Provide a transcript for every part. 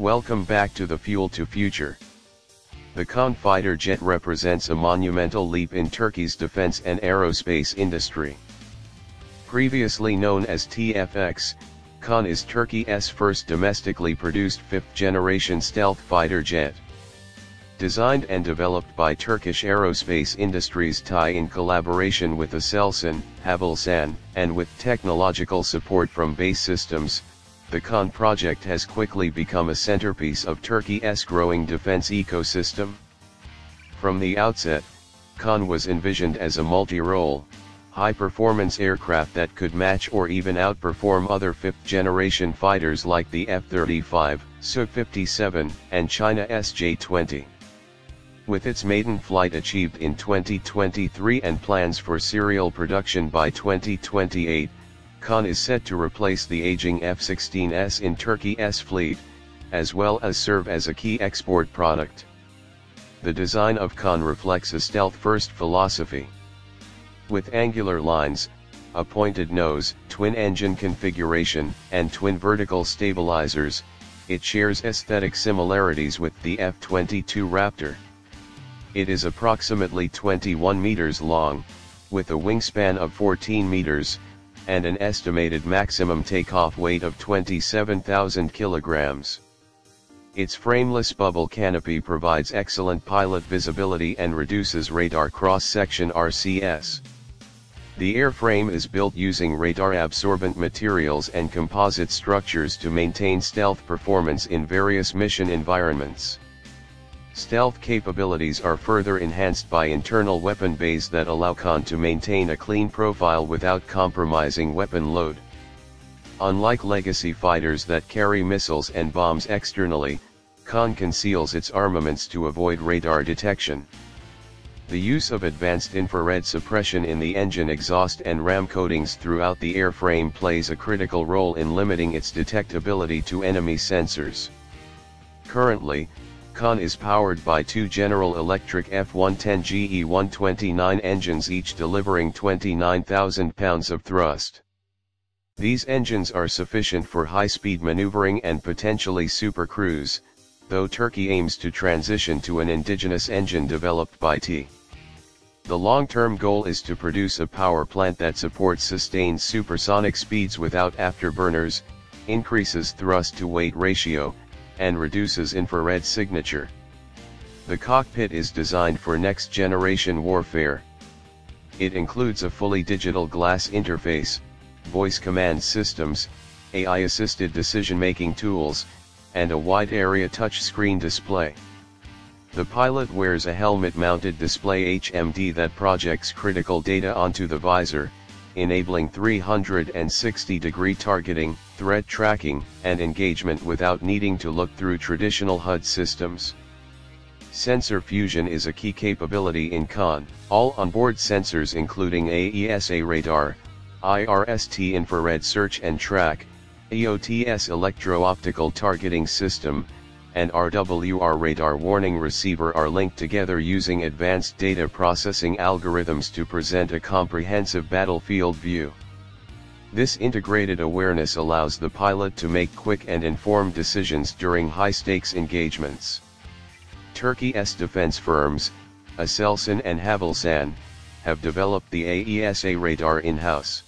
Welcome back to the Fuel to Future. The Kaan fighter jet represents a monumental leap in Turkey's defense and aerospace industry. Previously known as TFX, Kaan is Turkey's first domestically produced fifth-generation stealth fighter jet. Designed and developed by Turkish Aerospace Industries TAI in collaboration with Aselsan, Havelsan, and with technological support from BAE Systems, the Kaan project has quickly become a centerpiece of Turkey's growing defense ecosystem. From the outset, Kaan was envisioned as a multi-role, high-performance aircraft that could match or even outperform other fifth-generation fighters like the F-35, Su-57, and China's J-20. with its maiden flight achieved in 2023 and plans for serial production by 2028, Kaan is set to replace the aging F-16S in Turkey's fleet, as well as serve as a key export product. The design of Kaan reflects a stealth-first philosophy. With angular lines, a pointed nose, twin engine configuration, and twin vertical stabilizers, it shares aesthetic similarities with the F-22 Raptor. It is approximately 21 meters long, with a wingspan of 14 meters, and an estimated maximum takeoff weight of 27,000 kilograms. Its frameless bubble canopy provides excellent pilot visibility and reduces radar cross-section RCS. The airframe is built using radar-absorbent materials and composite structures to maintain stealth performance in various mission environments. Stealth capabilities are further enhanced by internal weapon bays that allow Kaan to maintain a clean profile without compromising weapon load. Unlike legacy fighters that carry missiles and bombs externally, Kaan conceals its armaments to avoid radar detection. The use of advanced infrared suppression in the engine exhaust and ram coatings throughout the airframe plays a critical role in limiting its detectability to enemy sensors. Currently, Kaan is powered by two General Electric F-110 GE-129 engines each delivering 29,000 pounds of thrust. These engines are sufficient for high-speed maneuvering and potentially supercruise, though Turkey aims to transition to an indigenous engine developed by T. The long-term goal is to produce a power plant that supports sustained supersonic speeds without afterburners, increases thrust-to-weight ratio, and reduces infrared signature. The cockpit is designed for next-generation warfare. It includes a fully digital glass interface, voice command systems, AI-assisted decision-making tools, and a wide-area touchscreen display. The pilot wears a helmet-mounted display HMD that projects critical data onto the visor, enabling 360-degree targeting, threat tracking, and engagement without needing to look through traditional HUD systems. Sensor fusion is a key capability in Kaan, All onboard sensors including AESA radar, IRST infrared search and track, EOTS electro-optical targeting system, and RWR radar warning receiver are linked together using advanced data processing algorithms to present a comprehensive battlefield view. This integrated awareness allows the pilot to make quick and informed decisions during high-stakes engagements. Turkey's defense firms, Aselsan and Havelsan, have developed the AESA radar in-house.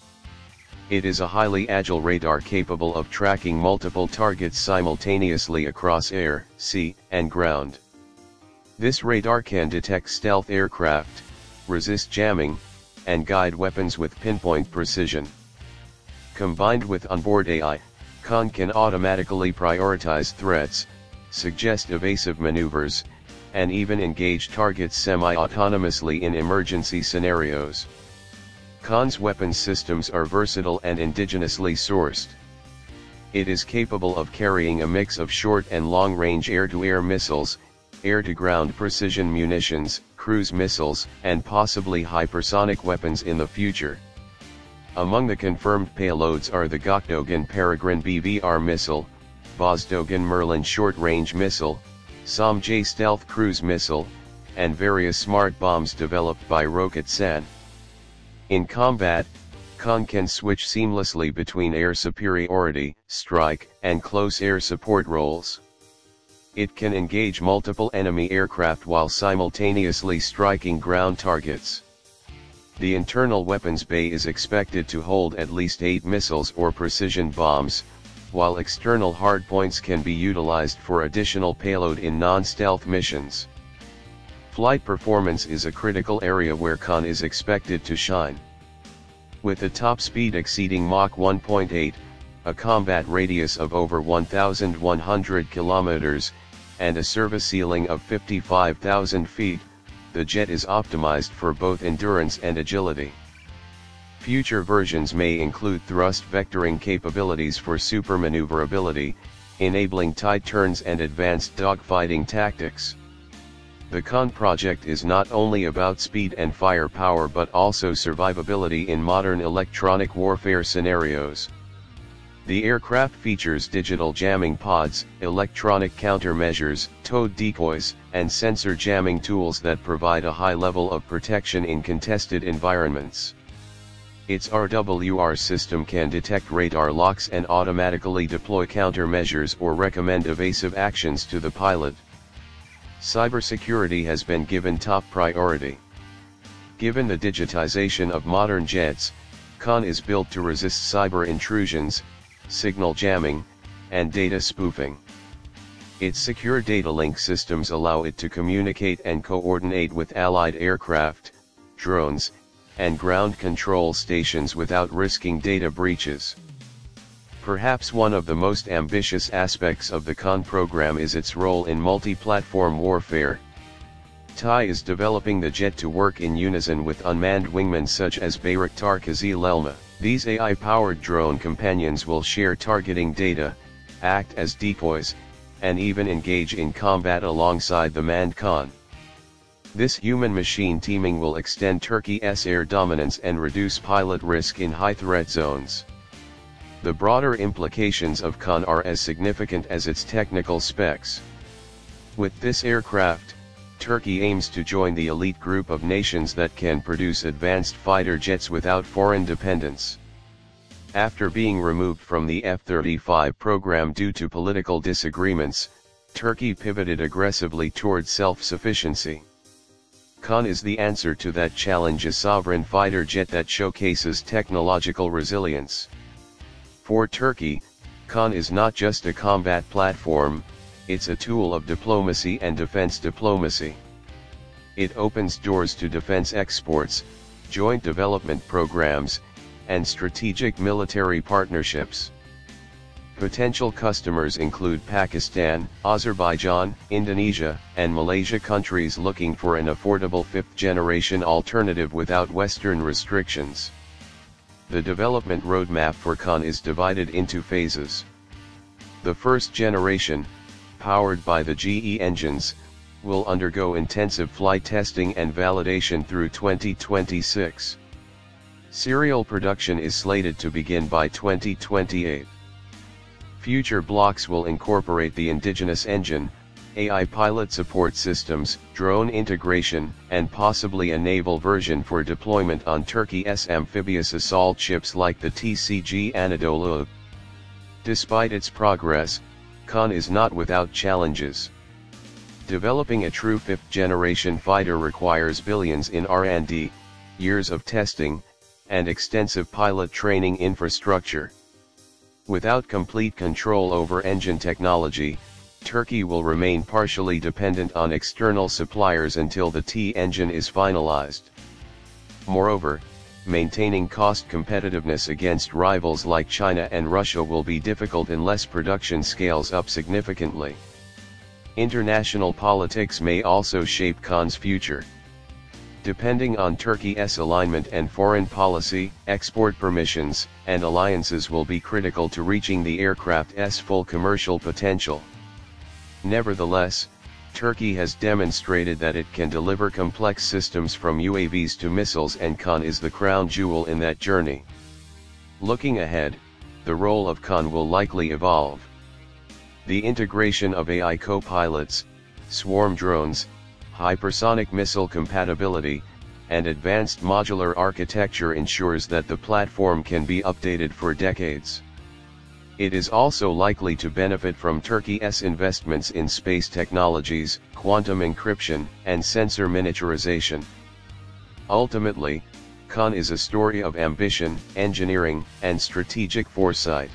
It is a highly agile radar capable of tracking multiple targets simultaneously across air, sea, and ground. This radar can detect stealth aircraft, resist jamming, and guide weapons with pinpoint precision. Combined with onboard AI, Kaan can automatically prioritize threats, suggest evasive maneuvers, and even engage targets semi-autonomously in emergency scenarios. Kaan's weapons systems are versatile and indigenously sourced. It is capable of carrying a mix of short and long-range air-to-air missiles, air-to-ground precision munitions, cruise missiles, and possibly hypersonic weapons in the future. Among the confirmed payloads are the Gokdogan Peregrine BVR missile, Bozdogan Merlin short-range missile, J stealth cruise missile, and various smart bombs developed by Roketsan. In combat, Kaan can switch seamlessly between air superiority, strike, and close air support roles. It can engage multiple enemy aircraft while simultaneously striking ground targets. The internal weapons bay is expected to hold at least 8 missiles or precision bombs, while external hardpoints can be utilized for additional payload in non-stealth missions. Flight performance is a critical area where Kaan is expected to shine. With a top speed exceeding Mach 1.8, a combat radius of over 1,100 kilometers, and a service ceiling of 55,000 feet, the jet is optimized for both endurance and agility. Future versions may include thrust vectoring capabilities for super maneuverability, enabling tight turns and advanced dogfighting tactics. The Kaan project is not only about speed and firepower but also survivability in modern electronic warfare scenarios. The aircraft features digital jamming pods, electronic countermeasures, towed decoys, and sensor jamming tools that provide a high level of protection in contested environments. Its RWR system can detect radar locks and automatically deploy countermeasures or recommend evasive actions to the pilot. Cybersecurity has been given top priority. Given the digitization of modern jets, Kaan is built to resist cyber intrusions, signal jamming, and data spoofing. Its secure data link systems allow it to communicate and coordinate with allied aircraft, drones, and ground control stations without risking data breaches. Perhaps one of the most ambitious aspects of the Kaan program is its role in multi-platform warfare. TAI is developing the jet to work in unison with unmanned wingmen such as Bayraktar Kızılelma. These AI-powered drone companions will share targeting data, act as decoys, and even engage in combat alongside the manned Kaan. This human-machine teaming will extend Turkey's air dominance and reduce pilot risk in high-threat zones. The broader implications of Kaan are as significant as its technical specs. With this aircraft, Turkey aims to join the elite group of nations that can produce advanced fighter jets without foreign dependence. After being removed from the F-35 program due to political disagreements, Turkey pivoted aggressively towards self-sufficiency. Kaan is the answer to that challenge a sovereign fighter jet that showcases technological resilience. For Turkey, Kaan is not just a combat platform, it's a tool of diplomacy and defense diplomacy. It opens doors to defense exports, joint development programs, and strategic military partnerships. Potential customers include Pakistan, Azerbaijan, Indonesia, and Malaysia countries looking for an affordable fifth-generation alternative without Western restrictions. The development roadmap for Kaan is divided into phases. The first generation, powered by the GE engines, will undergo intensive flight testing and validation through 2026. Serial production is slated to begin by 2028. Future blocks will incorporate the indigenous engine, AI pilot support systems, drone integration, and possibly a naval version for deployment on Turkey's amphibious assault ships like the TCG Anadolu. Despite its progress, Kaan is not without challenges. Developing a true fifth-generation fighter requires billions in R&D, years of testing, and extensive pilot training infrastructure. Without complete control over engine technology, Turkey will remain partially dependent on external suppliers until the T engine is finalized. Moreover, maintaining cost competitiveness against rivals like China and Russia will be difficult unless production scales up significantly. International politics may also shape Kaan's future. Depending on Turkey's alignment and foreign policy, export permissions, and alliances will be critical to reaching the aircraft's full commercial potential. Nevertheless, Turkey has demonstrated that it can deliver complex systems from UAVs to missiles and Kaan is the crown jewel in that journey. Looking ahead, the role of Kaan will likely evolve. The integration of AI co-pilots, swarm drones, hypersonic missile compatibility, and advanced modular architecture ensures that the platform can be updated for decades. It is also likely to benefit from Turkey's investments in space technologies, quantum encryption, and sensor miniaturization. Ultimately, Kaan is a story of ambition, engineering, and strategic foresight.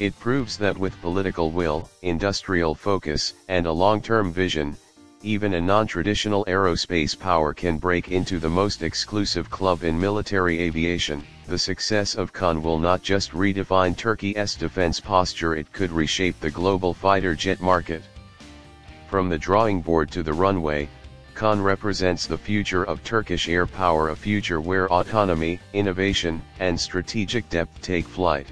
It proves that with political will, industrial focus, and a long-term vision, even a non-traditional aerospace power can break into the most exclusive club in military aviation. The success of Kaan will not just redefine Turkey's defense posture it could reshape the global fighter jet market. From the drawing board to the runway, Kaan represents the future of Turkish air power a future where autonomy, innovation, and strategic depth take flight.